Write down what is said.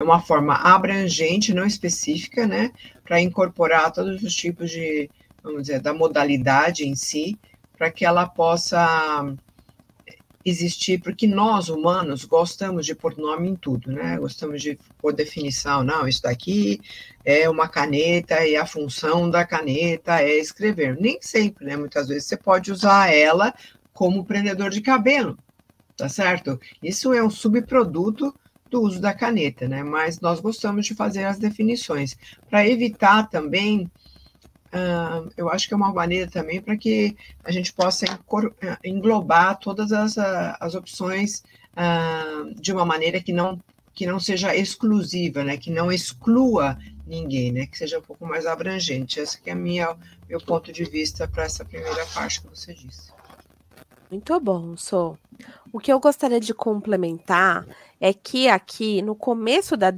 é uma forma abrangente, não específica, né, para incorporar todos os tipos de, vamos dizer, da modalidade em si, para que ela possa existir, porque nós, humanos, gostamos de pôr nome em tudo, né? Gostamos de pôr definição, não, isso daqui é uma caneta e a função da caneta é escrever. Nem sempre, né? Muitas vezes você pode usar ela como prendedor de cabelo, tá certo? Isso é um subproduto do uso da caneta, né? Mas nós gostamos de fazer as definições para evitar também. Uh, eu acho que é uma maneira também para que a gente possa englobar todas as, as opções uh, de uma maneira que não, que não seja exclusiva, né? que não exclua ninguém, né? que seja um pouco mais abrangente. Esse é minha, meu ponto de vista para essa primeira parte que você disse. Muito bom, Sou. O que eu gostaria de complementar é que aqui no começo da